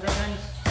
Parabéns.